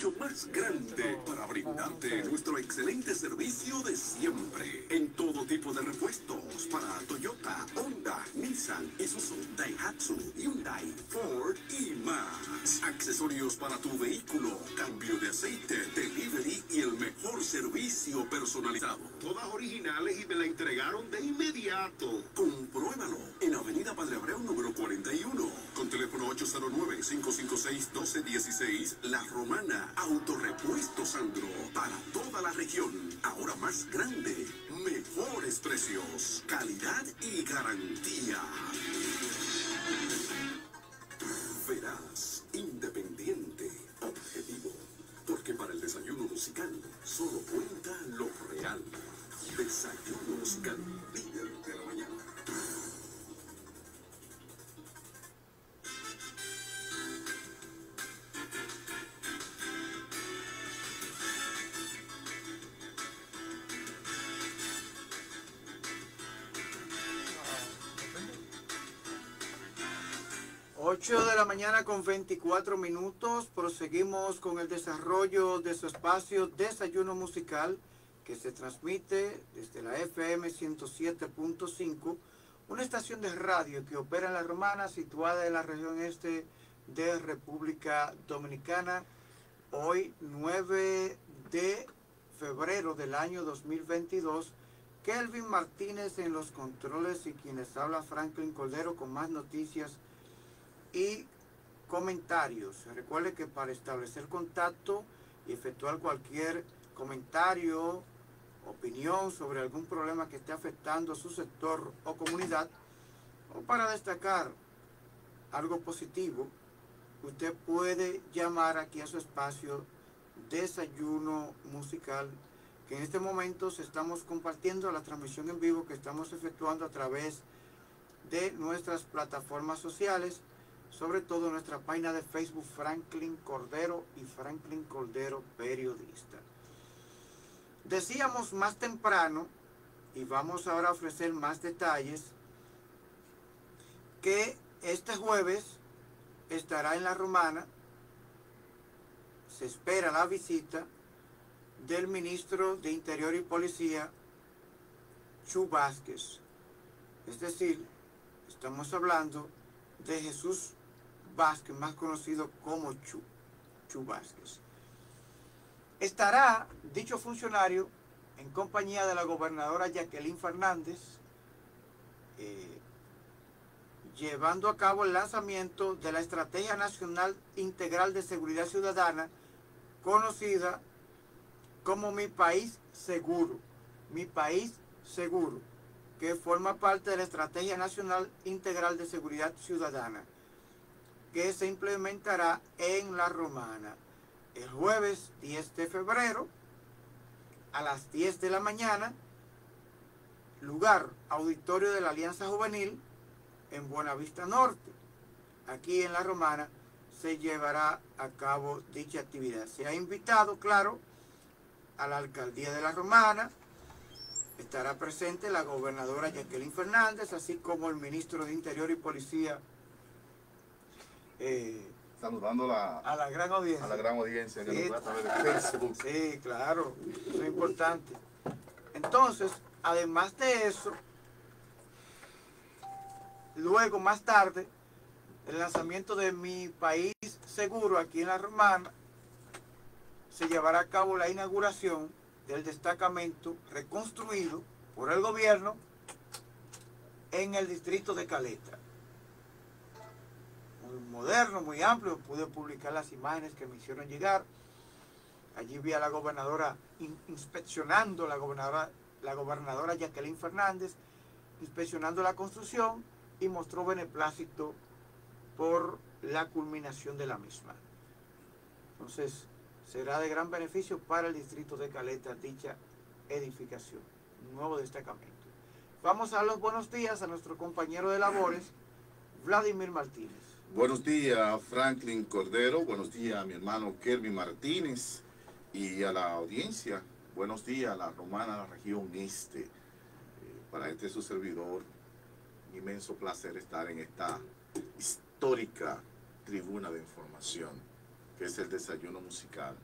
mucho más grande para brindarte nuestro excelente servicio de siempre en todo tipo de repuestos para Toyota, Honda, Nissan, Isuzu, Daihatsu, Hyundai, Ford y más. Accesorios para tu vehículo, cambio de aceite, delivery y el mejor servicio personalizado. Todas originales y me la entregaron de inmediato. Compruébalo en Avenida Padre Abreu número 41 con teléfono 809-556-1216 La Romana Autorepuesto Sandro para toda la región. Ahora más grande, mejores precios, calidad y garantía. Verás, independiente, objetivo. Porque para el desayuno musical solo cuenta lo real. Desayuno musical, líder de la 8 de la mañana con 24 minutos. Proseguimos con el desarrollo de su espacio Desayuno Musical que se transmite desde la FM 107.5, una estación de radio que opera en La Romana, situada en la región este de República Dominicana. Hoy 9 de febrero del año 2022. Kelvin Martínez en los controles y quienes habla Franklin Cordero con más noticias y comentarios. Recuerde que para establecer contacto y efectuar cualquier comentario, opinión sobre algún problema que esté afectando a su sector o comunidad, o para destacar algo positivo, usted puede llamar aquí a su espacio Desayuno Musical, que en este momento se estamos compartiendo la transmisión en vivo que estamos efectuando a través de nuestras plataformas sociales sobre todo nuestra página de Facebook Franklin Cordero y Franklin Cordero Periodista. Decíamos más temprano, y vamos ahora a ofrecer más detalles, que este jueves estará en la Romana, se espera la visita del ministro de Interior y Policía, Chu Vázquez. Es decir, estamos hablando de Jesús Vázquez, más conocido como Chu, Chu Vázquez. Estará dicho funcionario en compañía de la gobernadora Jacqueline Fernández, eh, llevando a cabo el lanzamiento de la Estrategia Nacional Integral de Seguridad Ciudadana, conocida como Mi País Seguro, Mi País Seguro, que forma parte de la Estrategia Nacional Integral de Seguridad Ciudadana que se implementará en La Romana el jueves 10 de febrero a las 10 de la mañana, lugar auditorio de la Alianza Juvenil en Buenavista Norte. Aquí en La Romana se llevará a cabo dicha actividad. Se ha invitado, claro, a la alcaldía de La Romana, estará presente la gobernadora Jacqueline Fernández, así como el ministro de Interior y Policía eh, saludando la, a la gran audiencia. A la gran audiencia que sí, nos a de Facebook. Sí, claro, eso es importante. Entonces, además de eso, luego más tarde, el lanzamiento de Mi País Seguro aquí en La Romana, se llevará a cabo la inauguración del destacamento reconstruido por el gobierno en el distrito de Caleta moderno, muy amplio. Pude publicar las imágenes que me hicieron llegar. Allí vi a la gobernadora inspeccionando, la gobernadora, la gobernadora Jacqueline Fernández, inspeccionando la construcción y mostró beneplácito por la culminación de la misma. Entonces, será de gran beneficio para el distrito de Caleta dicha edificación, nuevo destacamento. Vamos a los buenos días a nuestro compañero de labores, Vladimir Martínez. Buenos días, Franklin Cordero. Buenos días a mi hermano Kelvin Martínez y a la audiencia. Buenos días a la romana, la región este. Eh, para este su servidor, inmenso placer estar en esta histórica tribuna de información, que es el desayuno musical.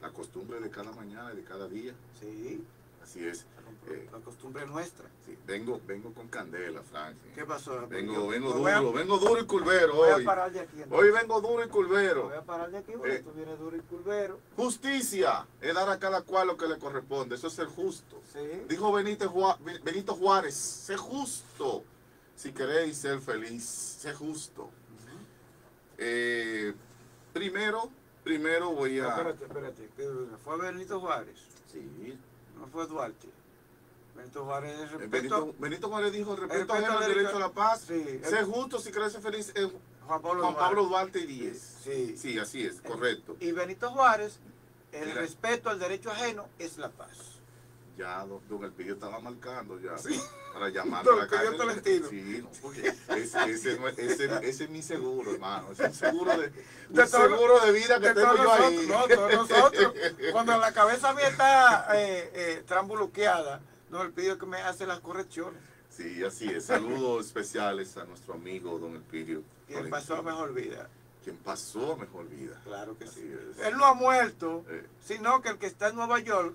la costumbre de cada mañana y de cada día. Sí, Así es. la, Eh, la costumbre nuestra. sí, vengo, vengo con candela, Franklin. ¿Qué pasó? Vengo, vengo a- duro, vengo duro y curvero Voy a hoy. parar de aquí. entonces. Hoy vengo duro y Me curvero. voy a parar de aquí porque Eh. tú vienes duro y curvero. Justicia es dar a cada cual lo que le corresponde. Eso es ser justo. Sí. Dijo Benito, Benito Juárez, sé justo. Si queréis ser feliz, sé justo. Eh, primero, primero voy No, a... espérate, espérate. que Fue Benito Juárez, Sí. No fue Duarte. Benito Juárez es Eh, respeto. Benito, Benito Juárez dijo, respeto al derecho a la paz. Sí, Sé justo si ser feliz. Eh, Juan Pablo Juan Duarte. Pablo Duarte y Díez. Sí. Sí, así es, correcto. Y Benito Juárez, el respeto al derecho ajeno es la paz. Ya don, don Elpidio estaba marcando ya para llamar Don para acá. Elpidio Tolentino. Sí, no, porque ese, es- ese, ese es mi seguro, hermano. Es un seguro de, un De todo- seguro de vida que De tengo yo ahí. no, todos nosotros. Cuando la cabeza mía está eh, eh, trambuluqueada, no le pido que me hace las correcciones. Sí, así es. Saludos especiales a nuestro amigo don Elpidio. Él pasó a mejor vida. Quien pasó a mejor vida. Claro que Así sí. es. Él no ha muerto, Eh. sino que el que está en Nueva York,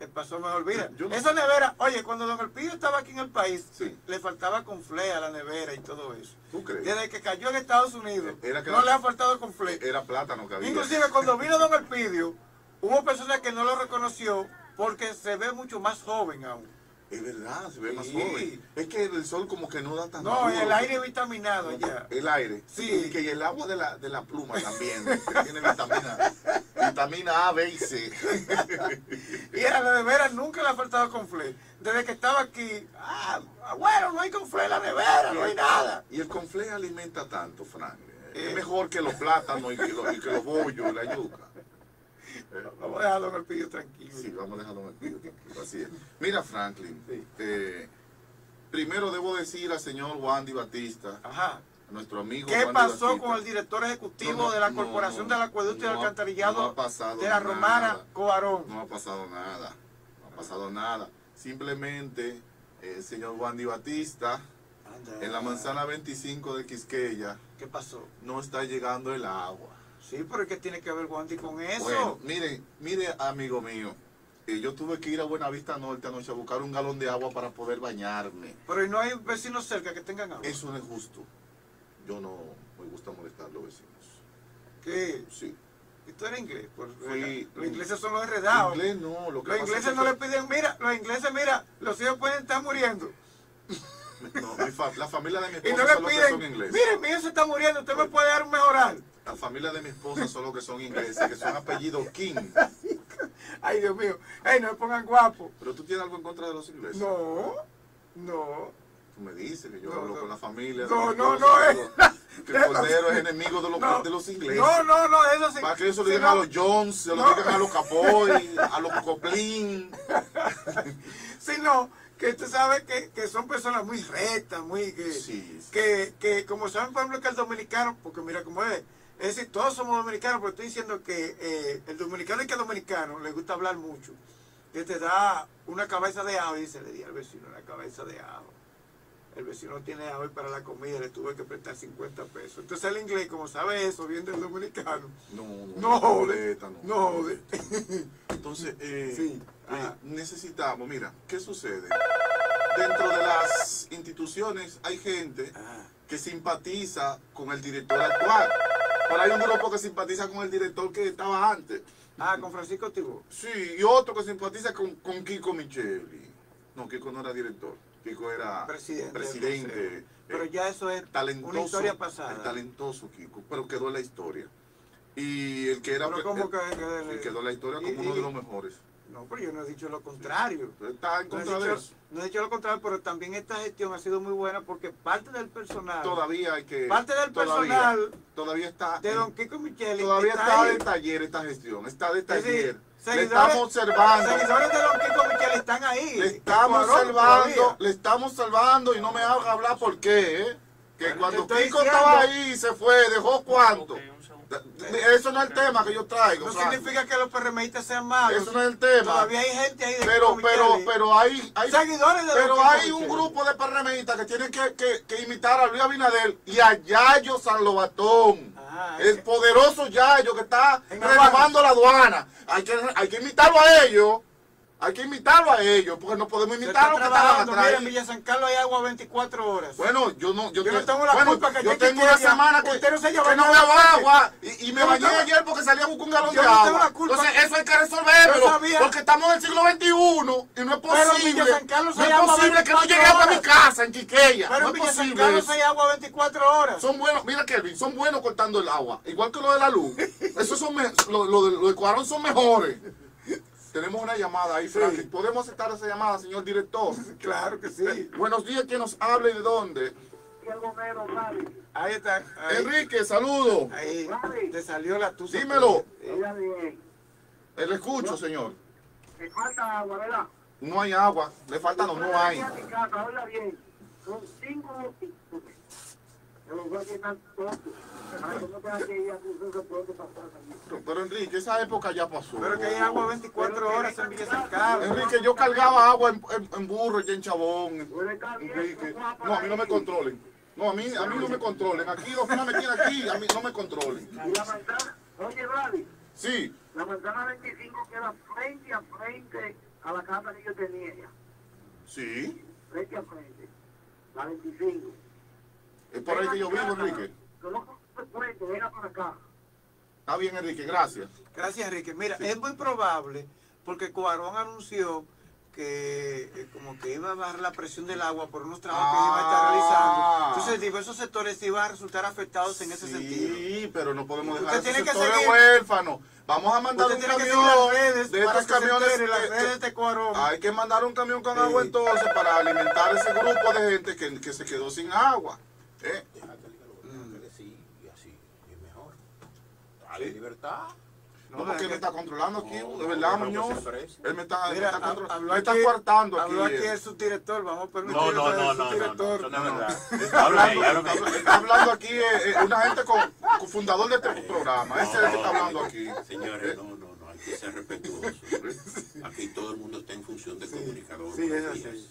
a mejor vida. Yo no- Esa nevera, oye, cuando Don Elpidio estaba aquí en el país, Sí. le faltaba confle a la nevera y todo eso. ¿Tú crees? Desde que cayó en Estados Unidos, Era que no la- le ha faltado confle. Era plátano que había. Inclusive cuando vino Don Elpidio, hubo personas que no lo reconoció porque se ve mucho más joven aún. Es verdad, se ve más joven. Es que el sol como que no da tan No, y duro. el aire vitaminado ya. El aire. Sí. Y que y el agua de la, de la pluma también. tiene vitamina. Vitamina A, B y C. Y a la nevera nunca le ha faltado confle. Desde que estaba aquí, ah, bueno, no hay confle en la nevera, no hay nada. Y el conflé alimenta tanto, Frank. Eh. Es mejor que los plátanos y que los, y que los bollos, la yuca. Vamos a dejar a Don Elpidio tranquilo. Sí, vamos a dejarlo en el piso, tranquilo, Así es. Mira, Franklin. Sí. eh, primero debo decir al señor Wandy Batista, Ajá. a nuestro amigo ¿Qué Wandy pasó Batista. con el director ejecutivo No, no, de la Corporación no, del Acueducto y del Alcantarillado no ha pasado de la nada. Romana Coarón? No ha pasado nada, no ha pasado nada. Simplemente el señor Wandy Batista, Anda. en la manzana 25 de Quisqueya, ¿Qué pasó? no está llegando el agua. Sí, pero ¿qué tiene que ver Wandy con eso? Bueno, mire, mire, amigo mío, eh, yo tuve que ir a Buenavista Norte anoche a buscar un galón de agua para poder bañarme. Pero ¿y no hay vecinos cerca que tengan agua? Eso no es justo. Yo no me gusta molestar a los vecinos. ¿Qué? Sí. ¿Y tú eres inglés? Sí. los ingleses son los enredados. Inglés no, lo que Los ingleses es no que- le piden, mira, los ingleses, mira, los hijos pueden estar muriendo. No, mi fa- la familia de mi Y no esposa son los le que son piden, ingleses. mire, mi hijo se está muriendo, usted me puede dar un mejorar. La familia de mi esposa son los que son ingleses, que son apellidos King. Ay, Dios mío, ay, no me pongan guapo. Pero tú tienes algo en contra de los ingleses. No, no. Tú me dices que yo No, hablo no. con la familia. No, no, no, eh. Que el cordero es enemigo de los, No, de los ingleses. no, no, no, eso sí. Para que eso le digan a los Jones, se lo digan a los Capoy, a los Coplin. sino que tú sabes que, que son personas muy rectas, muy que, Sí, sí. que, que como saben por ejemplo que el dominicano, porque mira cómo es, es decir, todos somos dominicanos, pero estoy diciendo que eh, el dominicano y que el dominicano le gusta hablar mucho, que te da una cabeza de ajo y dice, le di al vecino una cabeza de ajo. El vecino tiene ajo y para la comida le tuve que prestar 50 pesos. Entonces el inglés, como sabe eso, bien del dominicano, No, no, no jode, no, no jode. Entonces, eh, Sí. eh, necesitamos, mira, ¿qué sucede? Dentro de las instituciones hay gente Ah, que simpatiza con el director actual. Pero hay un grupo que simpatiza con el director que estaba antes. Ah, con Francisco Tibó. Sí, y otro que simpatiza con, con Kiko Micheli. No, Kiko no era director. Kiko era Presidente presidente, Pero ya eso es talentoso, una historia pasada. el talentoso Kiko, pero quedó en la historia. Y el que era Pero pre- ¿cómo el- que- quedó en la historia como y- uno de los mejores. No, pero yo no he dicho lo contrario. Entonces, Está en No he, de dicho, eso. no he dicho lo contrario, pero también esta gestión ha sido muy buena porque parte del personal, Todavía hay que. parte del todavía, personal Todavía está. de Don Kiko Micheli Todavía está está de taller esta gestión, está de Es decir, taller. Le estamos observando, Seguidores de Don Kiko Micheli están ahí. le estamos salvando, todavía. le estamos salvando y no me haga hablar por qué, ¿eh? Que Bueno, cuando Kiko estaba ahí y se fue, dejó cuánto. Eso no es el tema que yo traigo. No Frank. significa que los PRMistas sean malos. Eso no es el tema. Todavía hay gente ahí de Pero, pero, pero hay, hay Seguidores de pero hay un grupo de PRMistas que tienen que, que, que imitar a Luis Abinader y a Yayo San Lobatón. Ah, el poderoso Yayo que está En renovando la aduana. Hay que, hay que imitarlo a ellos. Hay que imitarlo a ellos, porque no podemos imitar a los que estaban trabajando. atrás. Mira, en Villa San Carlos hay agua 24 horas. Bueno, yo no, yo, Yo no te- tengo la bueno, culpa que yo tengo una semana que, usted no se que no agua y, y me no bañé ayer porque salía a buscar un galón Yo de no agua. tengo la culpa. Entonces eso hay que resolverlo, porque estamos en el siglo XXI y no es Pero en posible, Villa San Carlos no hay es agua posible que 24 llegues hasta mi casa en Quiqueya, Pero no en Villa San Carlos eso. hay agua 24 horas. Son buenos, mira Kelvin, son buenos cortando el agua, igual que lo de la luz. Esos son, lo, lo de, lo de Cuarón son mejores. Tenemos una llamada ahí, Franklin. ¿Podemos aceptar esa llamada, señor director? Claro que sí. Buenos días, ¿quién nos habla y de dónde? Ahí está. Ahí, Enrique, saludo. ahí. Te salió la tusa. Dímelo. Oiga bien, Le escucho, señor. me falta agua, ¿verdad? No hay agua. Le falta, no, no hay. Casa, bien, son cinco motitos. Para que no tenga que ir a para. Pero, Enrique, esa época ya pasó. Pero que hay agua 24 horas en Villa San Carlos. Enrique, yo cargaba agua en, en- en burro y en chabón. Enrique. no a mí no me controlen. No, a mí, a mí no me controlen. Aquí, los que me tienen aquí, a mí no me controlen. Y la manzana, oye, Rally, Sí, la manzana 25 queda frente a frente a la casa que yo tenía ya. sí. Frente a frente. La 25. Es por ahí que yo vivo, Enrique. Conozco el puente, venga para acá. Está bien, Enrique, gracias. Gracias, Enrique. Mira, es muy probable porque Cuarón anunció que eh, como que iba a bajar la presión del agua por unos trabajos que iba a estar Ah. realizando. Entonces, diversos sectores iban a resultar afectados en ese sentido. Sí, pero no podemos dejar Usted esos tiene que sectores huérfanos. Vamos a mandar Usted un tiene que seguir camión redes de estos camiones. entere las redes de Cuarón. Hay que mandar un camión con Sí. agua entonces para alimentar ese grupo de gente que, que se quedó sin agua. ¿Eh? que sí, y así es mejor. Dale libertad. No, No, porque es él me está controlando aquí, No, de verdad, Muñoz. aprecia. Él me está, me Mira, está, ha- contro- habló me está aquí- coartando aquí. Habló aquí el subdirector, vamos a permitir No, no, no, no, verdad. Está hablando, aquí eh, eh, una gente con, con fundador de este programa. Ese es el que está hablando aquí. Señores, no, no, no, hay que ser respetuosos. Aquí todo el mundo está en función de comunicador. sí, es así.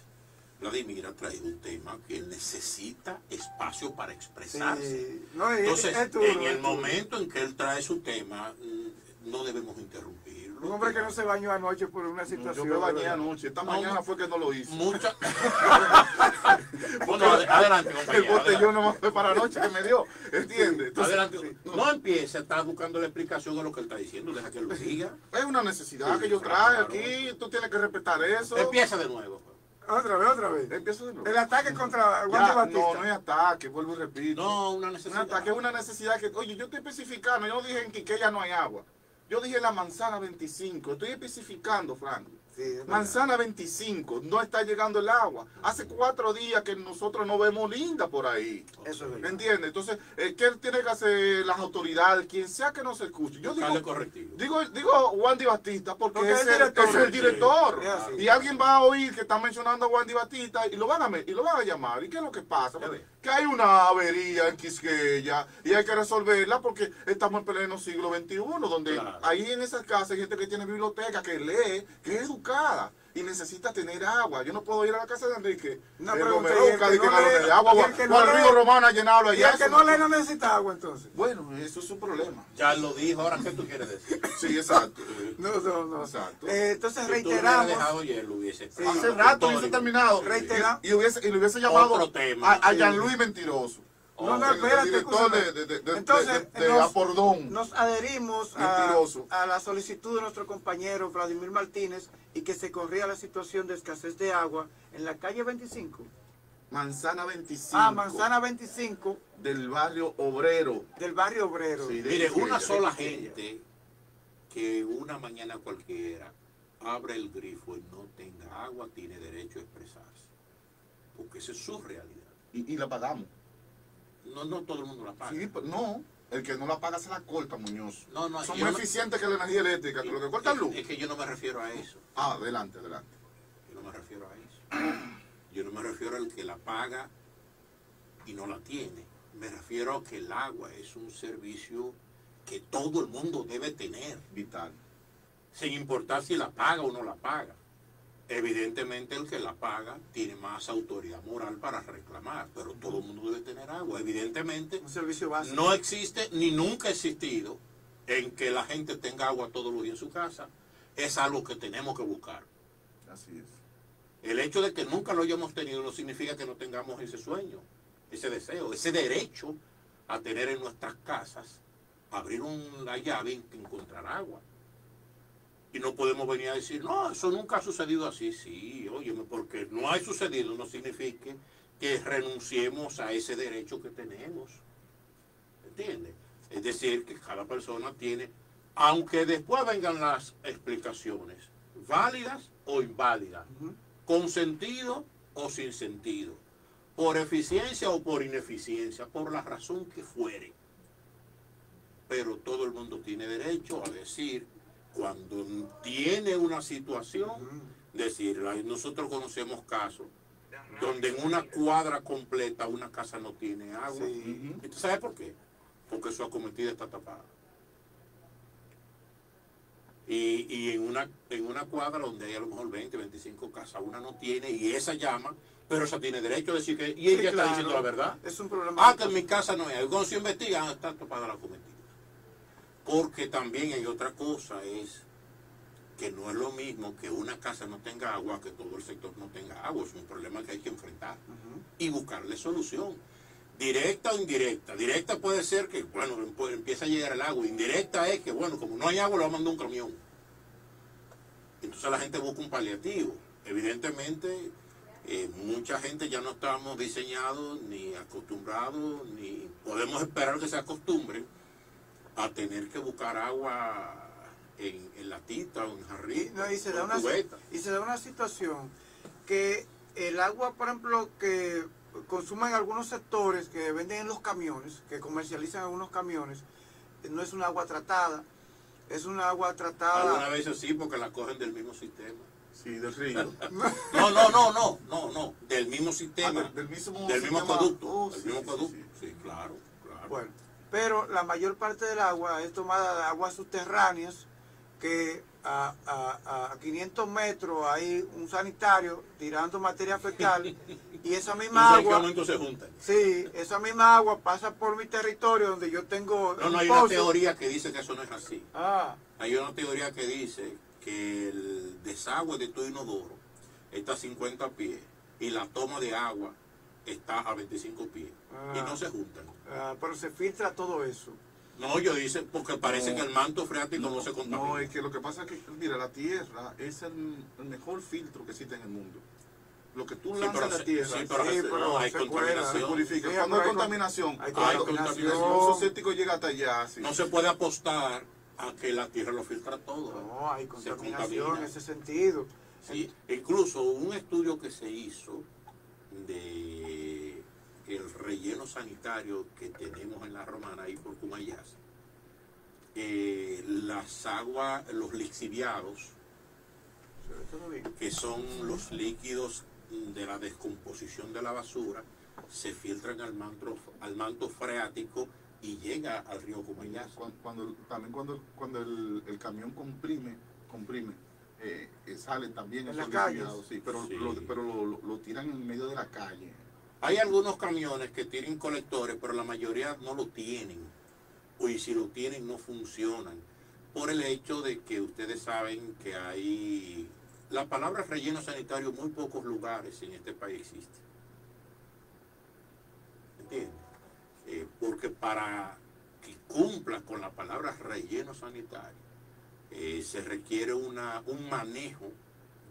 Vladimir ha traído un tema que necesita espacio para expresarse. Sí. No, es- Entonces, es duro, en el momento en que él trae su tema, mm, no debemos interrumpirlo. Un hombre que no se bañó anoche por una Yo situación. me bañé anoche. Esta No, mañana no. fue que no lo hice. Mucha... bueno, ad- adelante, El compañero. botellón adelante. nomás fue para anoche que me dio. ¿Entiendes? Entonces, Adelante. No empiece a estar buscando la explicación de lo que él está diciendo, deja que lo diga. Es una necesidad Sí, que yo claro. traje aquí. Tú tienes que respetar eso. Empieza de nuevo. Otra vez, otra vez. Empiezo de nuevo. El ataque contra Ya, Wandy Batista. no, no es ataque, vuelvo y repito. No, una Un necesidad. ataque es una necesidad que, oye, yo estoy especificando, yo no dije en Quiqueya no hay agua. Yo dije la manzana 25, estoy especificando, Frank. Sí, es verdad. Manzana 25, no está llegando el agua. Hace cuatro días que nosotros no vemos linda por ahí. Eso es ¿Me entiendes? Entonces, eh, ¿qué tiene que hacer las autoridades? Quien sea que nos escuche. Yo digo, correctivo. digo, digo Wandy Batista porque, Porque es, el, director. es el director. Y alguien va a oír que está mencionando a Wandy Batista y lo van a, y lo van a llamar. ¿Y qué es lo que pasa? Que hay una avería en Quisqueya y hay que resolverla porque estamos en pleno siglo XXI, donde Claro. ahí en esas casas hay gente que tiene biblioteca, que lee, que es educada y necesita tener agua. Yo no puedo ir a la casa de Enrique. Una pregunta, Romeroca, ¿y el que de que no de agua, y o, el que o no río Romana a llenarlo Y allá. el que no le no necesita agua entonces. Bueno, eso es su problema. Ya lo dijo, ahora qué tú quieres decir. Sí, exacto. No, no, no. Exacto. Eh, entonces Si tú reiteramos. dejado ayer, lo hubiese Sí. Hace rato hubiese terminado. Reitera- Y, y hubiese, y le hubiese llamado Otro tema. a, a Sí. Jean-Louis Mentiroso. No, no, el espérate, de, de, de, de- Entonces, de- de nos- Apordón. Nos adherimos a, la solicitud de nuestro compañero Vladimir Martínez y que se corría la situación de escasez de agua en la calle 25. Manzana 25. Ah, Manzana 25 Del barrio obrero. del barrio obrero. Sí, de Mire, Quisqueya, una de sola gente que una mañana cualquiera abre el grifo y no tenga agua tiene derecho a expresarse. Porque esa es su realidad. Y, y la pagamos. No, no todo el mundo la paga. Sí, pero no. El que no la paga se la corta, Muñoz. No, no, Son no- eficientes que la energía eléctrica. Que lo que corta es, luz. es que yo no me refiero a eso. Ah, adelante, adelante. Yo no me refiero a eso. Yo no me refiero al que la paga y no la tiene. Me refiero a que el agua es un servicio que todo el mundo debe tener, Vital. sin importar si la paga o no la paga. Evidentemente el que la paga tiene más autoridad moral para reclamar, pero todo el mundo debe tener agua. Evidentemente Un servicio básico. no existe ni nunca ha existido en que la gente tenga agua todos los días en su casa. Es algo que tenemos que buscar. Así es. El hecho de que nunca lo hayamos tenido no significa que no tengamos ese sueño, ese deseo, ese derecho a tener en nuestras casas, abrir una llave y encontrar agua. Y no podemos venir a decir, no, eso nunca ha sucedido así. Sí, óyeme, porque no ha sucedido no significa que renunciemos a ese derecho que tenemos. ¿Entiendes? Es decir, que cada persona tiene, aunque después vengan las explicaciones, válidas o inválidas, con sentido o sin sentido, por eficiencia o por ineficiencia, por la razón que fuere. Pero todo el mundo tiene derecho a decir, cuando tiene una situación, decir, la- nosotros conocemos casos donde en una cuadra completa una casa no tiene agua. Sí. ¿Y tú sabes por qué? Porque su acometida está tapada. Y, y en, una, en una cuadra donde hay a lo mejor 20, 25 casas, una no tiene y esa llama, pero esa tiene derecho a decir que... Y ella Sí, está diciendo la verdad. Es un problema. Ah, que en mi casa no hay. Cuando se investiga, ah, está tapada la acometida. Porque también hay otra cosa, es que no es lo mismo que una casa no tenga agua que todo el sector no tenga agua. Es un problema que hay que enfrentar y buscarle solución. Directa o indirecta. Directa puede ser que, bueno, emp- empieza a llegar el agua. Indirecta es que, bueno, como no hay agua, lo va a mandar un camión. Entonces la gente busca un paliativo. Evidentemente, eh, mucha gente ya no estamos diseñados ni acostumbrados, ni podemos esperar que se acostumbren a tener que buscar agua en, en latita o en Y, jarrito. no, y se o da una, y se da una situación que el agua, por ejemplo, que consumen algunos sectores que venden en los camiones, que comercializan algunos camiones, eh, no es un agua tratada, es un agua Algunas tratada. veces sí, porque la cogen del mismo sistema. Sí, del río. No, no, no, no, no, no, del mismo sistema, Ah, del- del mismo del mismo sistema. producto, Oh, del sí, mismo sí, producto, sí. sí, claro, claro. Bueno, pero la mayor parte del agua es tomada de aguas subterráneas que a, a- a 500 metros hay un sanitario tirando materia fecal y esa ¿En misma agua, momento se juntan? sí, esa misma agua pasa por mi territorio donde yo tengo No, no, hay una teoría que dice que eso no es así. Ah, Hay una teoría que dice que el desagüe de tu inodoro está a 50 pies y la toma de agua está a 25 pies y Ah. no se juntan. ah, pero se filtra todo eso. No, yo dice porque parece No. que el manto freático no, se contamina. No, es que lo que pasa es que, mira, la tierra es el, el mejor filtro que existe en el mundo. Lo que tú Sí, lanzas pero a la tierra sí, se- pero Sí, se- pero no, hay se contaminación. se purifica. Sí, Cuando pero hay hay con- contaminación, hay cuando contaminación. el uso séptico llega hasta allá, sí. No se puede apostar a que la tierra lo filtra todo. No, hay Se contaminación en ese sentido. Sí, incluso un estudio que se hizo de el relleno sanitario que tenemos en la romana ahí por Cumayas, eh, las aguas, los lixiviados, que son los líquidos de la descomposición de la basura, se filtran al manto, al manto freático y llega al río Cumayas. Cuando, cuando- también cuando, cuando el, el camión comprime, comprime, eh, eh, salen también En esos las calles. lixiviados, sí, pero, Sí. Lo, pero lo, lo- lo tiran en medio de la calle. Hay algunos camiones que tienen colectores, pero la mayoría no lo tienen. Y si lo tienen, no funcionan. Por el hecho de que ustedes saben que hay... La palabra relleno sanitario muy pocos lugares en este país existe. ¿Entiendes? Eh, porque para que cumpla con la palabra relleno sanitario, eh, se requiere una, un manejo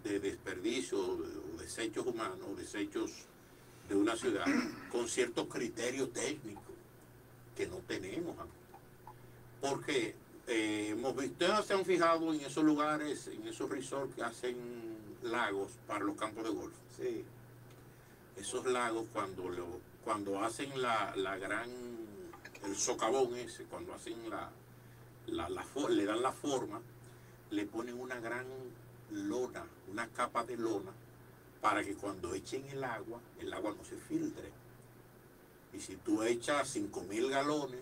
de desperdicio o desechos humanos, desechos de una ciudad con ciertos criterios técnicos que no tenemos aquí. Porque eh, hemos visto, ustedes se han fijado en esos lugares, en esos resorts que hacen lagos para los campos de golf. Sí. Esos lagos cuando lo, cuando hacen la, la gran, el socavón ese, cuando hacen la, la, le dan la forma, le ponen una gran lona, una capa de lona, para que cuando echen el agua, el agua no se filtre. Y si tú echas 5 mil galones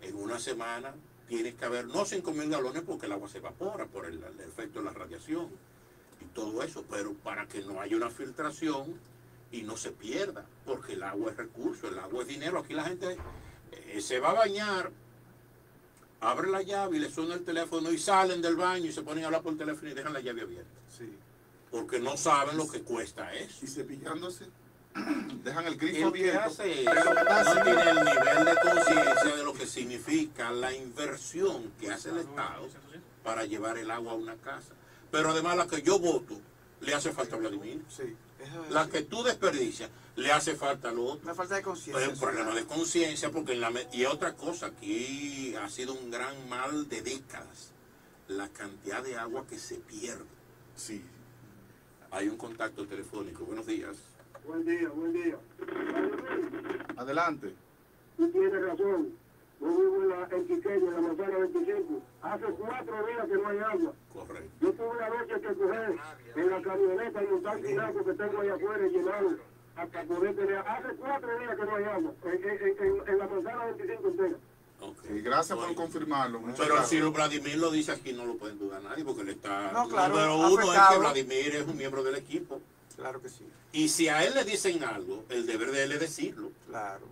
en una semana, tiene que haber no 5 mil galones porque el agua se evapora por el, el efecto de la radiación y todo eso, pero para que no haya una filtración y no se pierda, porque el agua es recurso, el agua es dinero. Aquí la gente eh, se va a bañar, abre la llave y le suena el teléfono y salen del baño y se ponen a hablar por teléfono y dejan la llave abierta, Sí. Porque no saben lo que cuesta eso. Y cepillándose, dejan el grifo hace eso no tiene el nivel de conciencia de lo que significa la inversión que hace el Estado para llevar el agua a una casa. Pero además la que yo voto, le hace falta a Vladimir. Sí, La que tú desperdicias, le hace falta al otro. una falta de conciencia. Es un problema de conciencia, porque en la y otra cosa, aquí ha sido un gran mal de décadas, la cantidad de agua que se pierde. Sí. Hay un contacto telefónico. Buenos días. Buen día, buen día. Adelante. Tú tienes razón. Yo vivo en, la, en Quiqueño, en la manzana 25. Hace cuatro días que no hay agua. Correcto. Yo tuve una noche que coger en la camioneta y montar tinaco que tengo ahí afuera y llenarlo hasta poder tener. Hace cuatro días que no hay agua en, en, en, en la manzana 25 entera. Ok. Sí, gracias por confirmarlo. muchas Pero gracias. si Vladimir lo dice aquí, no lo pueden dudar nadie, porque él está. No, claro, número uno es que Vladimir es un miembro del equipo. Claro que sí, Y si a él le dicen algo, el deber de él es decirlo. claro.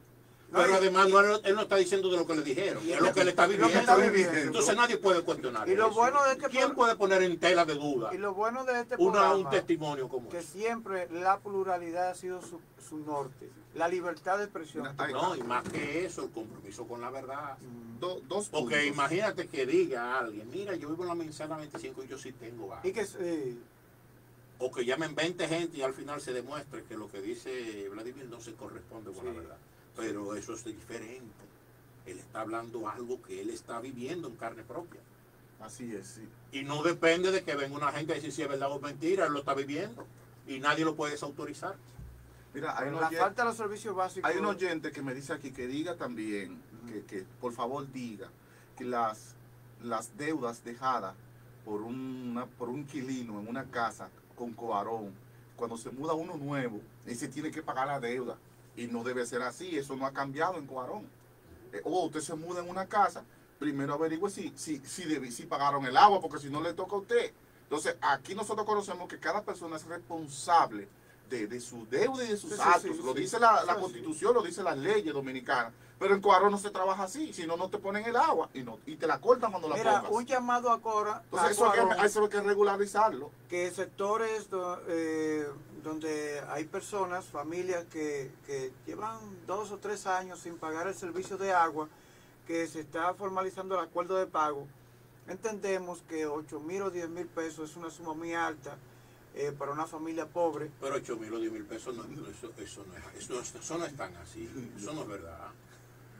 Pero además, no, él no está diciendo de lo que le dijeron, es lo que él está lo que viviendo. está viviendo. Entonces nadie puede cuestionar. Y lo eso. bueno de este ¿Quién puede poner en tela de duda Y lo bueno de este una, programa un testimonio como que ese? siempre la pluralidad ha sido su, su norte, la libertad de expresión. No, y más que eso, el compromiso con la verdad. Mm. do- dos Porque puntos. imagínate que diga alguien, mira, yo vivo en la manzana 25 y yo sí tengo agua. Y que eh, o que llamen 20 gente y al final se demuestre que lo que dice Vladimir no se corresponde con la verdad. Pero eso es diferente. Él está hablando algo que él está viviendo en carne propia. Así es, sí. Y no depende de que venga una gente a decir si es verdad o mentira, él lo está viviendo. Y nadie lo puede desautorizar. Mira, hay la falta de los servicios básicos. hay un oyente que me dice aquí que diga también, que, que por favor diga, que las, las deudas dejadas por, una, por un inquilino en una casa con cobarón, cuando se muda uno nuevo, ese tiene que pagar la deuda. Y no debe ser así, eso no ha cambiado en cobarón. Eh, o usted se muda en una casa, primero averigüe si, si, si, debe- si pagaron el agua, porque si no le toca a usted. Entonces, aquí nosotros conocemos que cada persona es responsable de, de su deuda y de sus Sí, actos. sí, lo dice la, la constitución, lo dice las leyes dominicanas. Pero en Coarón no se trabaja así, si no, no te ponen el agua y, no, y te la cortan cuando la Mira, pongas. un llamado a Cora, Entonces, a eso hay Cuarón, que, eso hay que regularizarlo. que sectores do- eh, donde hay personas, familias que, que llevan dos o tres años sin pagar el servicio de agua, que se está formalizando el acuerdo de pago, entendemos que 8 mil o 10 mil pesos es una suma muy alta eh, para una familia pobre. Pero 8 mil o 10 mil pesos, no, eso, eso, no es, eso, eso no es tan así. Eso no es verdad.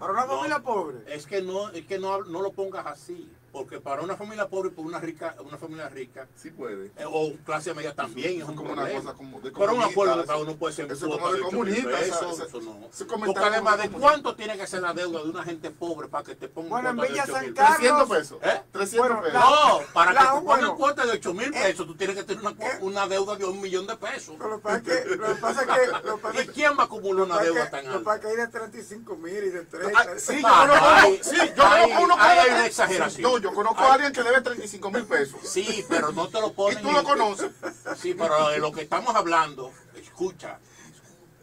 Para una No. familia pobre. Es que no, es que no, no lo pongas así. Porque para una familia pobre y para una rica, una familia rica, Sí puede. eh, o clase media también es Eso un como una problema. cosa como de Pero un acuerdo de eso- pago no puede ser eso como de de 8 mil comunista, pesos, esa- eso no. Porque además, ¿de cuánto tiene que ser la deuda de una gente pobre para que te ponga Bueno, en Villa 8 San mil Carlos- pesos? 300 pesos. ¿Eh? 300 Bueno, pesos. la- No, para la- que te pongan bueno, cuota de 8 mil eh, pesos, tú tienes que tener una, cu- una deuda de un millón de pesos. Pero lo que pasa es que, lo que pasa es que, lo que pasa ¿Y es que- quién va a acumular una deuda tan es lo alta? es que hay de 35 mil y de 30. Ah, sí, yo Ah, sí, yo uno que hay una exageración. Yo conozco a alguien que debe 35 mil pesos. Sí, pero no te lo Y ponen. tú en- lo conoces. Sí, pero de lo que estamos hablando, escucha,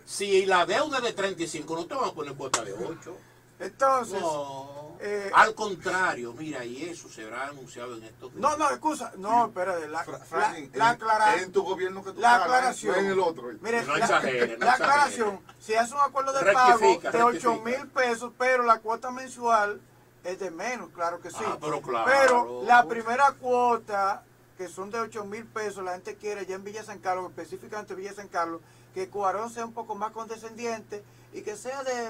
si la deuda es de 35, no te van a poner cuota de 8. Entonces, No. eh, Al contrario, mira, y eso será anunciado en estos días. no, no, excusa, no, espérate, la, Fra- la, la en- tu gobierno que tú la aclaración. no en el otro. Mire, No la, exagere, no la aclaración, si hace un acuerdo de pago de 8 rectifica. mil pesos, pero la cuota mensual es de menos, claro que sí. Ah, pero claro. Pero la primera cuota, que son de 8 mil pesos, la gente quiere ya en Villa San Carlos, específicamente Villa San Carlos, que Cuarón sea un poco más condescendiente y que sea de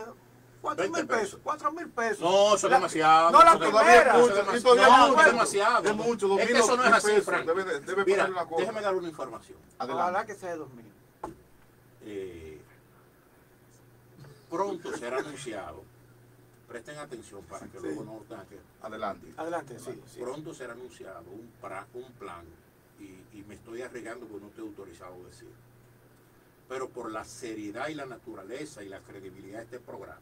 4 mil 20 pesos. pesos. 4 mil pesos. No, eso es La- demasiado. No, la primera. es mucho, Eso es demasiado. es No, mucho. es demasiado. Es mucho, dos Es que mil, eso no es así. Frank. Debe de- debe Mira, una cosa. déjame dar una información. Adelante. Ojalá que sea de 2 mil. Eh, pronto será anunciado. Presten atención para que Sí. luego no tengan que Adelante. Adelante, sí. sí. Pronto será anunciado un, pra- un plan, y, y me estoy arriesgando porque no estoy autorizado a decir. Pero por la seriedad y la naturaleza y la credibilidad de este programa,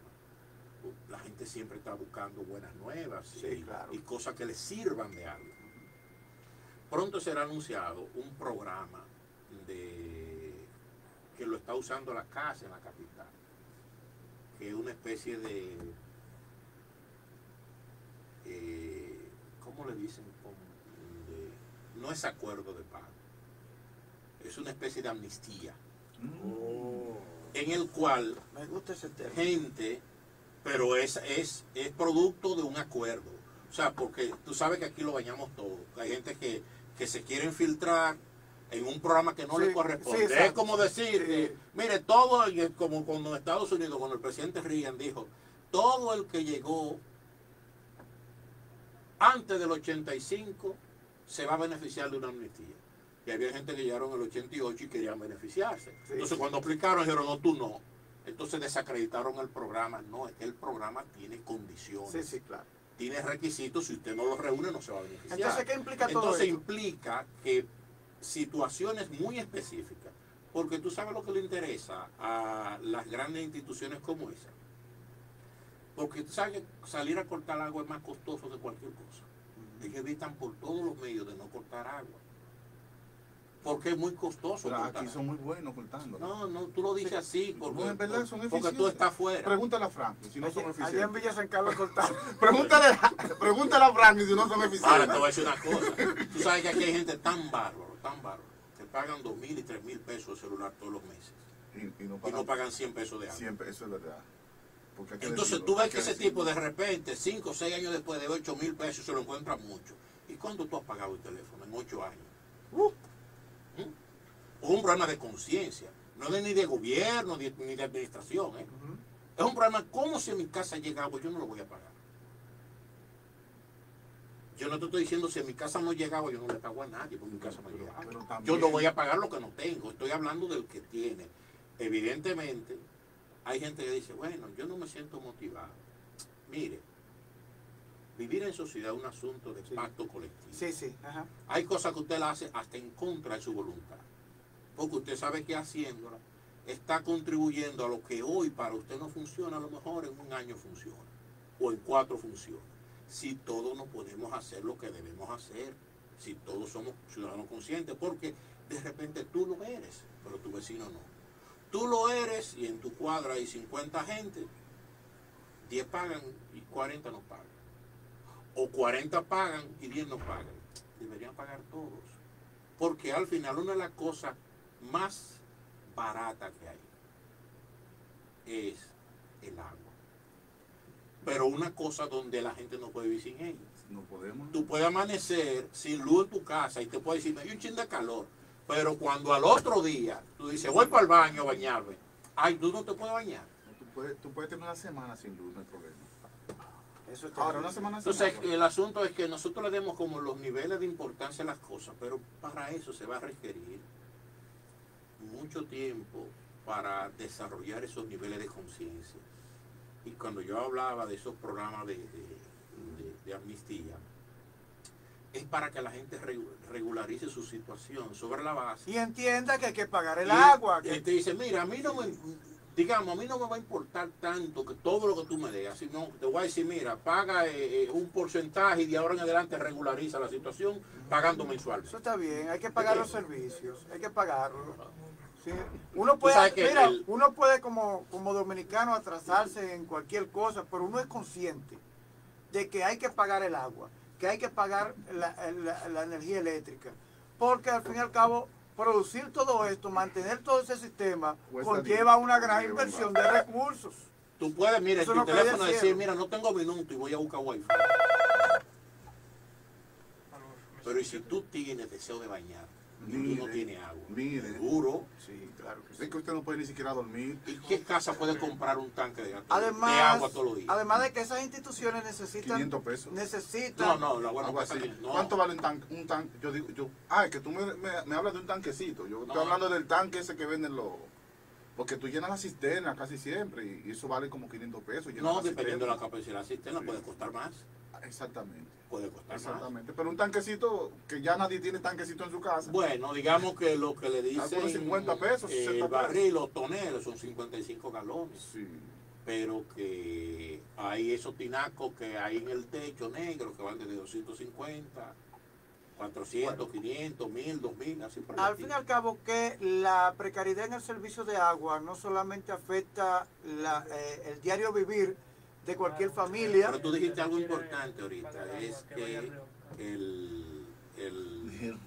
la gente siempre está buscando buenas nuevas Sí, y, claro. y cosas que les sirvan de algo. Pronto será anunciado un programa de que lo está usando la casa en la capital, que es una especie de, eh, ¿cómo le dicen? No es acuerdo de pago, es una especie de amnistía, en el cual Me gusta ese gente, pero es, es, es producto de un acuerdo. O sea, porque tú sabes que aquí lo bañamos todo. Hay gente que, que se quiere infiltrar en un programa que no Sí, le corresponde. sí, es como decir, que, mire, todo, como cuando en Estados Unidos, cuando el presidente Reagan dijo, todo el que llegó antes del 85 se va a beneficiar de una amnistía. Y había gente que llegaron en el 88 y querían beneficiarse. Sí. Entonces cuando aplicaron dijeron, no, tú no. Entonces desacreditaron el programa. No, es que el programa tiene condiciones, Sí, sí, claro. tiene requisitos. Si usted no los reúne, no se va a beneficiar. Entonces, ¿qué implica todo Entonces esto? implica que situaciones muy específicas, porque tú sabes lo que le interesa a las grandes instituciones como esa. Porque tú sabes que salir a cortar agua es más costoso que cualquier cosa. Es que evitan por todos los medios de no cortar agua. Porque es muy costoso. Pero cortar aquí son muy buenos cortando. No, no, tú lo dices así porque, No, en verdad son porque tú eficientes. estás fuera. Pregúntale a Franklin si no son Allí, allí en eficientes. Villa San Carlos cortado. Pregúntale, pregúntale a Franklin si no son Ahora te eficientes. voy a decir una cosa. Tú sabes que aquí hay gente tan bárbaro, tan bárbaro, que pagan dos mil y tres mil pesos de celular todos los meses. Y, y no Y pagan no pagan 100 pesos de agua. siempre, eso es verdad. Entonces tú ves que ese tipo de repente, 5 o 6 años después de 8 mil pesos, se lo encuentra mucho. ¿Y cuánto tú has pagado el teléfono en 8 años? Uh, ¿Mm? Es un problema de conciencia, no de, ni de gobierno ni, de administración. ¿eh? Es un problema, ¿cómo si a mi casa llega agua? Yo no lo voy a pagar. Yo no te estoy diciendo si a mi casa no llega agua, yo no le pago a nadie porque mi casa no llega agua. Pero Yo no voy a pagar lo que no tengo, estoy hablando del que tiene. Evidentemente, hay gente que dice, bueno, yo no me siento motivado. Mire, vivir en sociedad es un asunto de Sí. pacto colectivo. Sí, sí. Ajá. Hay cosas que usted la hace hasta en contra de su voluntad. Porque usted sabe que haciéndola está contribuyendo a lo que hoy para usted no funciona, a lo mejor en un año funciona. O en cuatro funciona. Si todos nos ponemos a hacer lo que debemos hacer. Si todos somos ciudadanos conscientes. Porque de repente tú lo eres, pero tu vecino no. Tú lo eres y en tu cuadra hay 50 gente. 10 pagan y 40 no pagan. O 40 pagan y 10 no pagan. Deberían pagar todos. Porque al final una de las cosas más baratas que hay es el agua. Pero una cosa donde la gente no puede vivir sin ella. No podemos. Tú puedes amanecer sin luz en tu casa y te puedes decir, hay un chin de calor. Pero cuando al otro día tú dices, voy para el baño a bañarme, ay, tú no te puedes bañar. Tú puedes, tú puedes tener una semana sin luz, no hay problema. Eso está Ahora, una semana sin Entonces, el asunto es que nosotros le demos como los niveles de importancia a las cosas, pero para eso se va a requerir mucho tiempo para desarrollar esos niveles de conciencia. Y cuando yo hablaba de esos programas de, de- de- de amnistía, es para que la gente regu- regularice su situación sobre la base. Y entienda que hay que pagar el Y- agua. Y que- te dice, mira, a mí no me, digamos, a mí no me va a importar tanto que todo lo que tú me des, sino te voy a decir, mira, paga eh, eh, un porcentaje y de ahora en adelante regulariza la situación pagando mensualmente. Eso está bien, hay que pagar los servicios, hay que pagarlo. Sí. Uno puede, mira, el- uno puede como, como dominicano atrasarse en cualquier cosa, pero uno es consciente de que hay que pagar el agua, que hay que pagar la, la- la energía eléctrica, porque al fin y al cabo producir todo esto, mantener todo ese sistema, Cuesta conlleva dinero, una gran inversión de recursos. Tú puedes, mira, en tu teléfono decir, cielo. mira, no tengo minuto y voy a buscar wifi. Pero ¿y si tú tienes deseo de bañar tú no Mire, tienes agua? mire. Seguro. Sí, claro que sí. Es que usted no puede ni siquiera dormir. ¿Y qué casa puede comprar un tanque de, de Además, agua todos los días? además de que esas instituciones necesitan 500 pesos. necesitan No, no, la buena cosa así. que no. ¿Cuánto vale un tanque? Un tanque? Yo digo, yo, ah, es que tú me, me, me hablas de un tanquecito. Yo estoy hablando del tanque ese que venden los. Porque tú llenas la cisterna casi siempre y, eso vale como 500 pesos. No, dependiendo de la capacidad de la cisterna, Sí. puede costar más. Exactamente. Puede costar más. Exactamente. Pero un tanquecito, que ya nadie tiene tanquecito en su casa. Bueno, digamos que lo que le dicen Algunos 50 pesos, eh, 60 el barril, los toneles son 55 galones. Sí. pero que hay esos tinacos que hay en el techo negro que van desde 250, 400, 500, 1000, 2000, así por Al fin y al cabo que la precariedad en el servicio de agua no solamente afecta la- eh, el diario vivir de cualquier familia, Pero tú dijiste algo importante ahorita, es que el, el,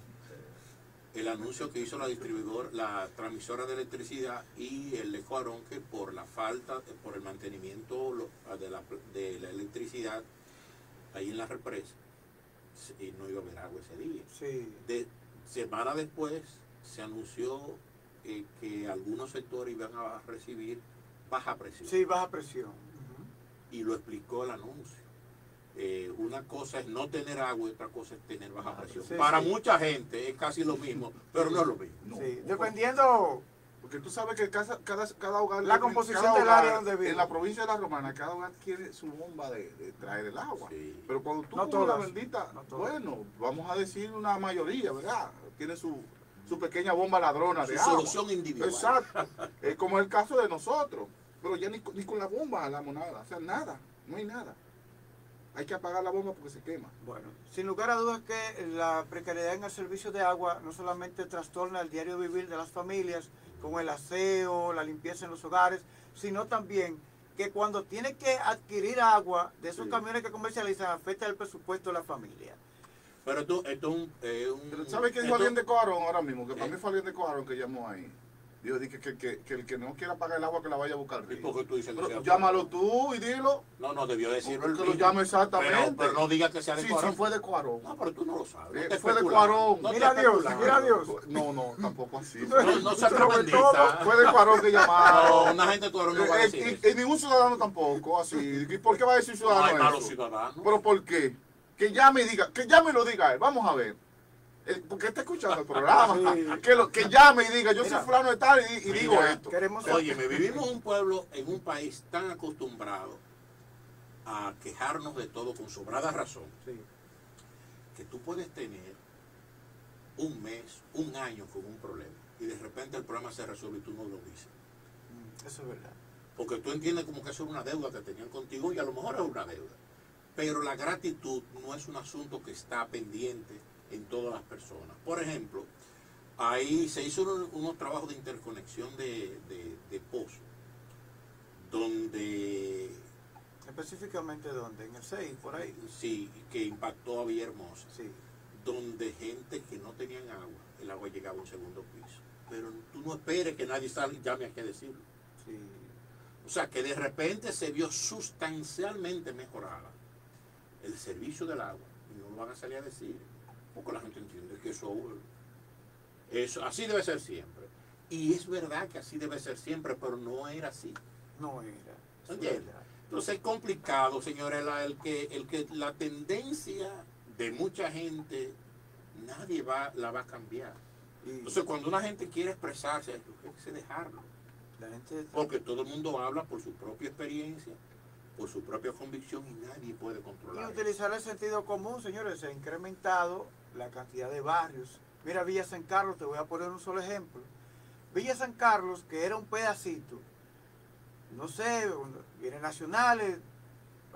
el anuncio que hizo la distribuidor, la transmisora de electricidad y el Ecuador que por la falta, por el mantenimiento de la, de la electricidad ahí en la represa, se- no iba a haber agua ese día. sí, De, semana después se anunció eh, que algunos sectores iban a recibir baja presión sí, baja presión. Y lo explicó el anuncio. Eh, una cosa es no tener agua y otra cosa es tener baja presión. Sí, Para sí. mucha gente es casi lo mismo, pero no es lo mismo. No, Sí, dependiendo, Porque tú sabes que cada, cada, cada hogar... La composición cada del hogar, área donde vive. En la provincia de La Romana, cada hogar tiene su bomba de, de traer el agua. Sí. Pero cuando tú No todas, bendita, no bueno, vamos a decir una mayoría, ¿verdad? Tiene su, su pequeña bomba ladrona Su de agua. solución individual. Exacto. Es como el caso de nosotros. Pero ya ni, con- ni con la bomba hablamos nada. O sea, nada. No hay nada. Hay que apagar la bomba porque se quema. bueno, sin lugar a dudas que la precariedad en el servicio de agua no solamente trastorna el diario vivir de las familias, con el aseo, la limpieza en los hogares, sino también que cuando tiene que adquirir agua de esos Sí. camiones que comercializan afecta el presupuesto de la familia. Pero esto, esto es un... eh, un- ¿sabes qué dijo esto- alguien de Coarón ahora mismo? Que para ¿Qué? mí fue alguien de Coarón que llamó ahí. Dijo di que, que, que, el que no quiera pagar el agua que la vaya a buscar. ¿Y por qué tú dices que Pero sea llámalo tú y dilo. No, no, debió decirlo. El que lo llame exactamente. Pero, pero no diga que sea de Sí, Cuarón. sí fue de Coarón. No, pero tú no lo sabes. no fue de Cuarón. no Mira Dios, mira Dios. No, no, tampoco así. No, no tremendista. Fue de Cuarón que llamaron. No, una gente de Cuarón no va a Eh, decir eh, y, y ningún ciudadano tampoco, así. ¿Y ¿Por qué va a decir No hay ciudadano malos eso? ciudadanos. ¿Pero por qué? Que llame y diga, que llame y lo diga él. Vamos a ver. Eh, Porque está escuchando el programa. Sí. Que, lo, que llame y diga, yo Mira. soy fulano de tal y, y digo esto. Queremos Oye, me vivimos en un pueblo, en un país tan acostumbrado a quejarnos de todo con sobrada razón, Sí. que tú puedes tener un mes, un año con un problema y de repente el problema se resuelve y tú no lo dices. Mm, Eso es verdad. Porque tú entiendes como que eso es una deuda que tenían contigo y a lo mejor es una deuda. Pero la gratitud no es un asunto que está pendiente en todas las personas. Por ejemplo, ahí se hizo uno- unos trabajos de interconexión de, de, de pozos, donde Específicamente dónde, en el 6, por ahí. sí, que impactó a Villahermosa, Sí. donde gente que no tenían agua, el agua llegaba a un segundo piso. Pero tú no esperes que nadie salga y llame a qué decirlo. Sí. O sea, que de repente se vio sustancialmente mejorada el servicio del agua. Y no lo van a salir a decir. Porque la gente entiende que eso, eso así debe ser siempre. Y es verdad que así debe ser siempre, pero no era así. No era. es. Entonces es complicado, señores, la- el que, el que la tendencia de mucha gente, nadie va, la va a cambiar. Y Entonces cuando una gente quiere expresarse, hay que dejarlo. la gente Porque todo el mundo habla por su propia experiencia, por su propia convicción y nadie puede Y controlar. eso. utilizar el sentido común, señores, se ha incrementado la cantidad de barrios. Mira Villa San Carlos, te voy a poner un solo ejemplo. Villa San Carlos, que era un pedacito, no sé, bienes nacionales,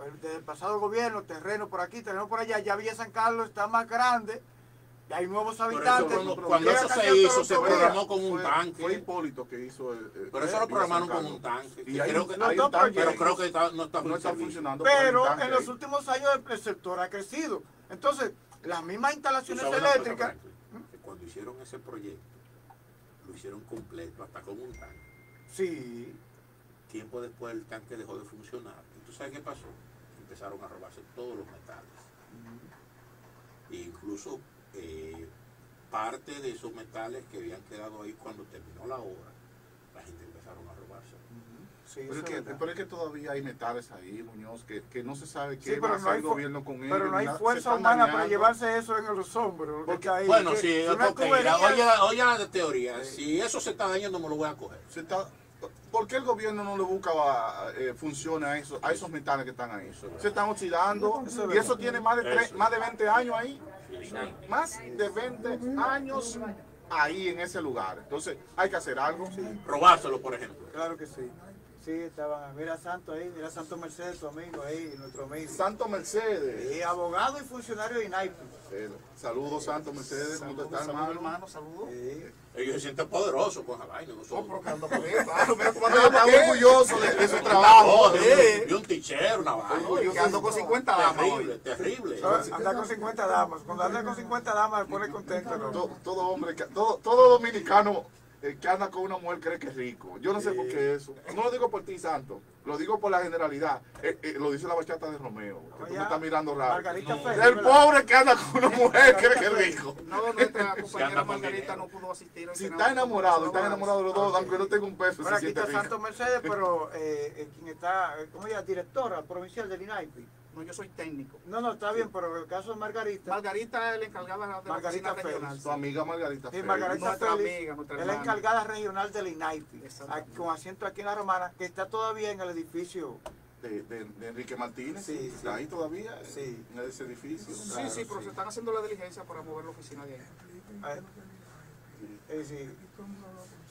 el del pasado gobierno, terreno por aquí, terreno por allá, ya Villa San Carlos está más grande, y hay nuevos eso habitantes. cuando- eso se hizo, se programó con un Fue- tanque. Fue Hipólito que hizo el. el- Pero eso lo programaron con un tanque. Y que hay creo un- que- No, hay no, un tanque pero creo que está- no está no está funcionando. pero en los últimos años el- el sector ha crecido. Entonces, las mismas instalaciones eléctricas, que cuando hicieron ese proyecto, lo hicieron completo, hasta con un tanque. sí, Tiempo después el tanque dejó de funcionar. ¿Y tú sabes qué pasó? Empezaron a robarse todos los metales. E incluso eh, parte de esos metales que habían quedado ahí cuando terminó la obra, la gente empezaron a robarse. Sí, Pero eso es, que, pero es que todavía hay metales ahí, Muñoz, que, que no se sabe qué Sí, va pero a no hacer hay el gobierno con ellos. Pero no hay fuerza humana para llevarse eso en los hombros. Porque- ahí, Bueno, que- sí, tubería- oye, oye la teoría, si eso se está dañando me lo voy a coger. Se está- ¿Por qué el gobierno no le busca eh, funciones a esos, a esos metales que están ahí? Eso. Se están oxidando Eso y eso tiene más de, tres- Eso. más de 20 años ahí. Más de 20 años ahí en ese lugar. Entonces hay que hacer algo. Robárselo, por ejemplo. Claro que sí. Sí, estaban. Mira Santo ahí, mira Santo Mercedes, tu amigo ahí, nuestro amigo. Santo Mercedes. Sí, abogado y funcionario de INAIP. Saludos, Santo Mercedes. ¿Cómo te estás, hermano? hermano, saludos. Sí. Ellos se sienten poderosos con esa vaina. No, Nosotros. pero por ahí, claro, mira cómo Yo orgulloso de, de su trabajo. No. Y un tichero, una vaina. Que ando con 50 damas Terrible, terrible. Anda con 50 damas. Cuando anda con 50 damas me pone contento. ¿no? To- Todo, hombre, todo dominicano eh, que anda con una mujer cree que es rico. Yo no sé por qué eso. No lo digo por ti, Santo. Lo digo por la generalidad. Eh, eh, lo dice la bachata de Romeo. Que tú Oye, me estás mirando raro. Margarita No. Félix, El ¿verdad? pobre que anda con una mujer cree que es rico. No, nuestra compañera Margarita no pudo asistir. Si está enamorado, motivos está enamorado de los dos, Ok. aunque no tenga un peso, se aquí está rico. Santo Mercedes, pero eh, eh, quien está, ¿cómo ella? Directora provincial del INAIPI. No, yo soy técnico. No, no, está bien, pero el caso de Margarita. Margarita es la encargada de la Margarita oficina regional. Tu amiga Margarita. Sí, Félix. Margarita Nuestra Félix amiga, nuestra es la encargada regional del aquí- con asiento aquí en la Romana, que está todavía en el edificio. De, de- de Enrique Martínez. Sí, Está sí. ahí todavía. Sí. En ese edificio. Sí, Claro, sí, pero se están haciendo la diligencia para mover la oficina de ahí. sí.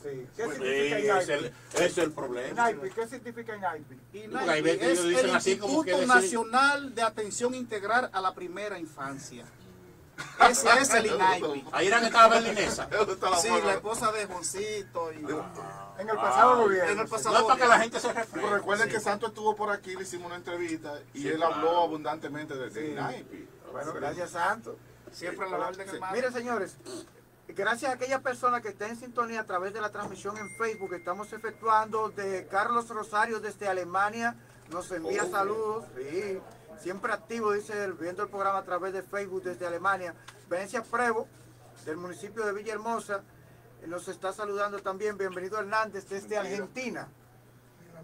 Sí. ¿Qué Pues, significa es el, INAIPI? es el problema. INAIPI, ¿Qué significa INAIPI? Que es el así como Instituto que Nacional de Atención Integral a la Primera Infancia. Ese es el INAIPI. Ahí era que estaba Berlinesa. ¿Dónde está la Sí, la esposa de Juancito y En el pasado gobierno. en el No pasado. es para que la gente se recuerden que Santo estuvo por aquí, le hicimos una entrevista y Sí, él claro. habló abundantemente de, de Sí. INAIPI. Bueno, gracias Santo. Siempre a la orden, hermano. Mire, señores, gracias a aquellas personas que estén en sintonía a través de la transmisión en Facebook que estamos efectuando de Carlos Rosario desde Alemania, nos envía Oh. saludos, sí, siempre activo, dice él, viendo el programa a través de Facebook desde Alemania. Venecia Prevo, del municipio de Villahermosa, eh, nos está saludando también. Bienvenido Hernández desde. Argentina.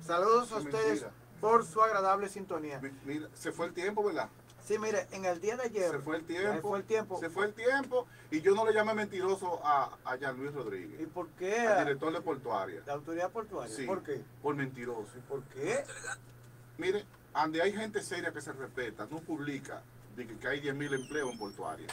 Saludos a Es ustedes por su agradable sintonía. Mi- Mira, se fue el tiempo, ¿verdad? Sí, mire, en el día de ayer, Se fue el tiempo. fue el tiempo. Se fue el tiempo y yo no le llamé mentiroso a, a Jean Luis ¿Y Rodríguez, por qué? al director de Portuaria. La autoridad portuaria. Sí, ¿Por qué? Por mentiroso. ¿Por qué? Mire, donde hay gente seria que se respeta, no publica de que, que hay 10.000 empleos en Portuaria.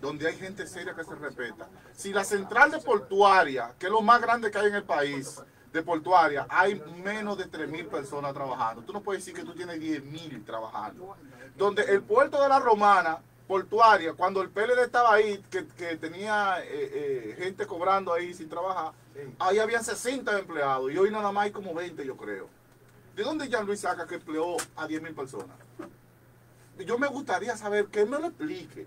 Donde hay gente seria que se respeta. Si la central de Portuaria, que es lo más grande que hay en el país, de Portuaria, hay menos de 3.000 personas trabajando. Tú no puedes decir que tú tienes 10.000 trabajando. Donde el puerto de la Romana, Portuaria, cuando el PLD estaba ahí, que, tenía eh, eh, gente cobrando ahí sin trabajar, ahí habían 60 empleados y hoy nada más hay como 20, yo creo. ¿De dónde Jean Luis saca que empleó a 10 mil personas? Yo me gustaría saber que él me lo explique.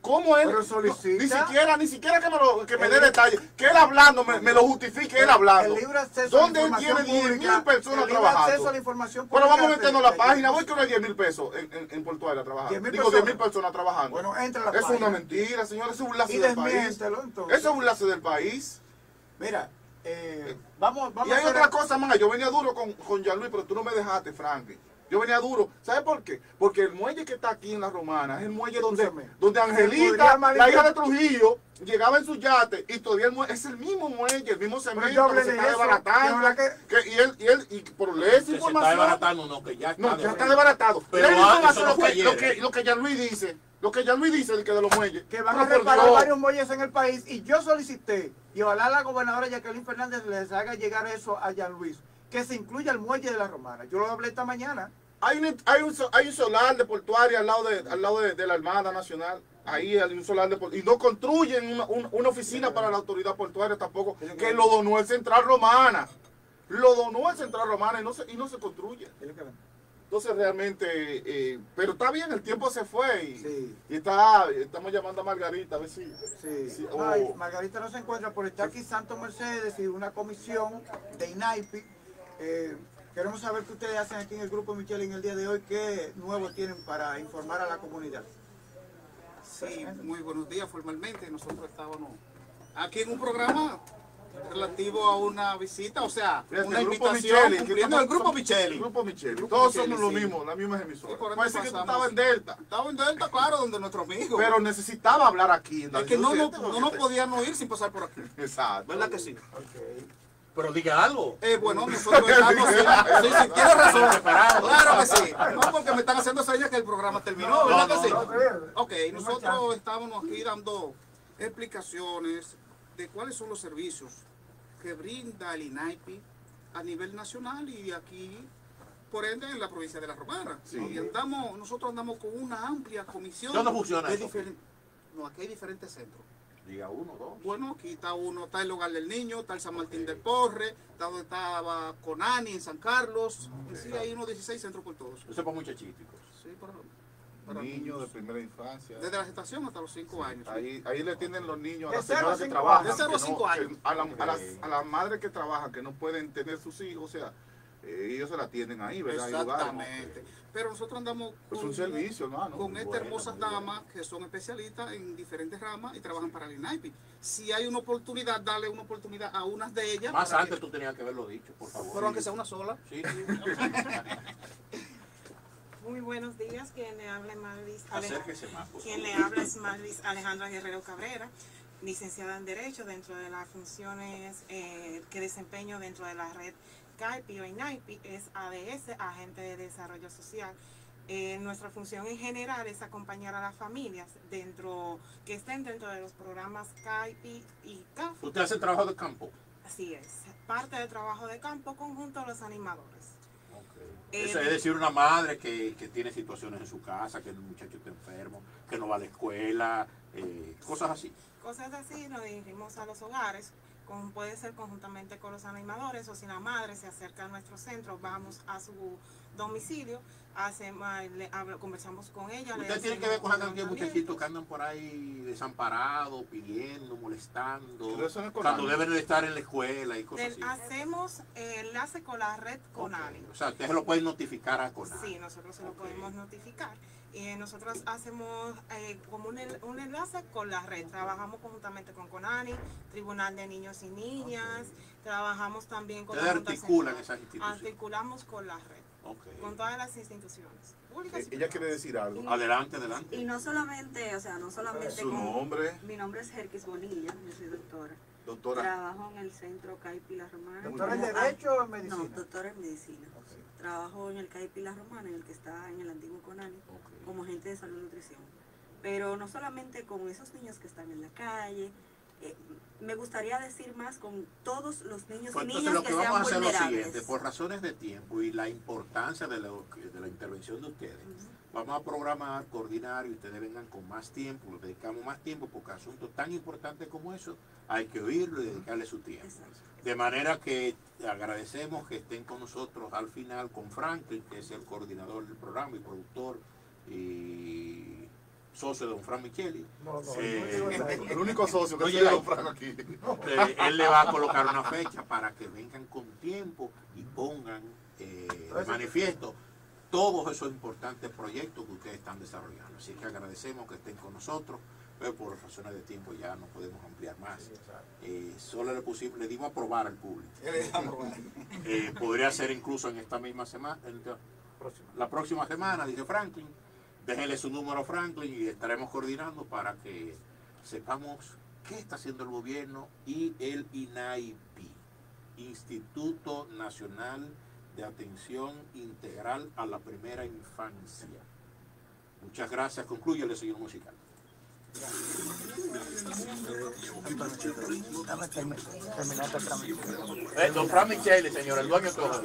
¿Cómo él? Solicita. Ni siquiera, ni siquiera que me, lo, que me dé detalles. Que él hablando me, me lo justifique, él hablando. El libre acceso a la ¿Dónde él tiene 10 pública, mil personas el libre trabajando? acceso a la información Bueno, vamos a meternos la página. Voy que no hay 10 mil pesos en, en, en Portuaria trabajando. 10.000 Digo, 10 mil personas. trabajando. Bueno, entra a la Eso es una mentira, señor. Eso es un lazo del país. entonces. Eso es un lazo del país. Mira, eh, vamos, vamos Y hay a otra cosa más, yo venía duro con, con Jean Luis, pero tú no me dejaste, Franklin. Yo venía duro. ¿Sabes por qué? Porque el muelle que está aquí en la Romana es el muelle donde, donde Angelita, la hija de Trujillo, llegaba en su yate y todavía el muelle, es el mismo muelle, el mismo cemento que se está desbaratando. que y él, y él, y por leer esa Que se está información, desbaratando, no, que ya está. no, ya está desbaratado. Pero ah, información, lo, que, lo, que, lo que Jean Luis dice, lo que Jean Luis dice, el que de los muelles. que van a reparar varios muelles en el país y yo solicité y ojalá la gobernadora Jacqueline Fernández les haga llegar eso a Jean Luis, que se incluya el muelle de la Romana. Yo lo hablé esta mañana. Hay un, hay, un, hay un solar de portuaria al lado de, al lado de, de la Armada Nacional. Ahí hay un solar de portuaria. Y no construyen una, un- una oficina para la autoridad portuaria tampoco, que lo donó el Central Romana. Lo donó el Central Romana y no se, y no se construye. Entonces realmente, eh, pero está bien, el tiempo se fue y, Sí. y está, estamos llamando a Margarita a ver si... Sí. Sí, No, y oh. Margarita no se encuentra, pero está aquí Santo Mercedes y una comisión de INAIPI. Eh, queremos saber qué ustedes hacen aquí en el Grupo Michel en el día de hoy, qué nuevo tienen para informar a la comunidad. Sí, muy buenos días formalmente. Nosotros estábamos aquí en un programa relativo a una visita, o sea, Fíjate, una el grupo invitación Micheli, cumpliendo el grupo Micheli. El grupo Micheli. Grupo Todos Micheli, somos lo sí. mismo, las mismas emisoras. ser que tú estabas en Delta, Estaba en Delta, claro, donde nuestro amigo. pero necesitaba hablar aquí. en es que no, no, no porque- podían oír sin pasar por aquí. Exacto. ¿Verdad que sí? Pero diga algo. Eh, bueno, nosotros estamos... sí, sí, sí, tienes razón. Claro que sí. No, porque me están haciendo señas que el programa terminó, ¿verdad que sí? Ok, nosotros estábamos aquí dando explicaciones de cuáles son los servicios que brinda el INAIPI a nivel nacional y aquí, por ende, en la provincia de La Romana. Sí. Y andamos, nosotros andamos con una amplia comisión. ¿Dónde funciona de eso? diferen- No, aquí hay diferentes centros. Diga uno, dos. Bueno, aquí está uno, está el Hogar del Niño, está el San Martín del Porre, está donde estaba Conani en San Carlos. Y sí, hay unos 16 centros por todos. Eso es para muchachitos. Sí, para, para Niños de primera infancia. Desde la gestación hasta los 5 años. Ahí, ahí le tienen los niños a las señoras que trabajan. De cero a que cinco que años. A, la- a las, a las madres que trabajan, que no pueden tener sus hijos, o sea, ellos se la tienen ahí, ¿verdad? Hay lugares. Exactamente. Pero nosotros andamos Es un servicio, hermano. con estas Bueno, hermosas bueno. damas que son especialistas en diferentes ramas y trabajan para el INAIPI. Si hay una oportunidad, darle una oportunidad a unas de ellas. Más antes que- tú tenías que haberlo dicho, por favor. Pero aunque sea una sola. Sí, sí. Muy buenos días, quien le habla es Malvis Ale- Acérquese más, por Quien le favor. habla es Malvis Alejandra Guerrero Cabrera, licenciada en Derecho dentro de las funciones eh, que desempeño dentro de la red CAIPI o INAIPI, es ADS, Agente de Desarrollo Social. Eh, nuestra función en general es acompañar a las familias dentro que estén dentro de los programas CAIPI y CAF. Usted hace trabajo de campo. Así es, parte del trabajo de campo conjunto a los animadores. Eh, Eso es decir, una madre que, que tiene situaciones en su casa, que el muchacho está enfermo, que no va a la escuela, eh, cosas así. Cosas así, nos dirigimos a los hogares, con, puede ser conjuntamente con los animadores o si la madre se acerca a nuestro centro, vamos a su domicilio, hacemos, le hablo- conversamos con ella. Usted tiene que ver con aquellos muchachitos que andan por ahí desamparados, pidiendo, molestando, cuando deben de estar en la escuela y cosas Del- así. hacemos eh, enlace con la red Conali. Ok. O sea, ustedes lo pueden notificar a Conali. Sí, nosotros se lo podemos notificar. Y nosotros hacemos eh, como un, un enlace con la red. Trabajamos conjuntamente con CONANI, Tribunal de Niños y Niñas. Trabajamos también con Ustedes la articulan esas instituciones. Articulamos con la red, con todas las instituciones. públicas y Eh, Ella quiere decir algo. Adelante, adelante. Y no solamente, o sea, no solamente Su con- nombre, Mi nombre es Jerkis Bonilla, yo soy doctora. doctora. Trabajo en el centro CAI Pilar Romana. ¿Doctora en como- Derecho o en No, Medicina? doctora en medicina. Trabajo en el CAI Pilar Romana, en el que está en el antiguo Conani, como agente de salud y nutrición. Pero no solamente con esos niños que están en la calle, me gustaría decir más con todos los niños Pues y entonces niñas lo que, que vamos a sean hacer es lo vulnerables. siguiente, por razones de tiempo y la importancia de, lo de la intervención de ustedes, vamos a programar, coordinar y ustedes vengan con más tiempo, le dedicamos más tiempo porque asuntos tan importantes como eso hay que oírlo y dedicarle su tiempo. Exacto. De manera que agradecemos que estén con nosotros al final con Franklin, que es el coordinador del programa y productor y socio de don Fran Micheli. No, no, Eh, no. El único socio que tiene ay. Don Franco aquí. Eh, él le va a colocar una fecha para que vengan con tiempo y pongan eh, de manifiesto todos esos importantes proyectos que ustedes están desarrollando. Así que agradecemos que estén con nosotros, pero por razones de tiempo ya no podemos ampliar más. Eh, solo le, pusimos, le dimos a aprobar al público. Eh, podría ser incluso en esta misma semana, la próxima semana, dice Franklin. Déjenle su número a Franklin y estaremos coordinando para que sepamos qué está haciendo el gobierno y el INAIPI, Instituto Nacional de Atención Integral a la Primera Infancia. Muchas gracias. Concluye el señor musical. Eh, don Fran Michele, señor, el dueño todo.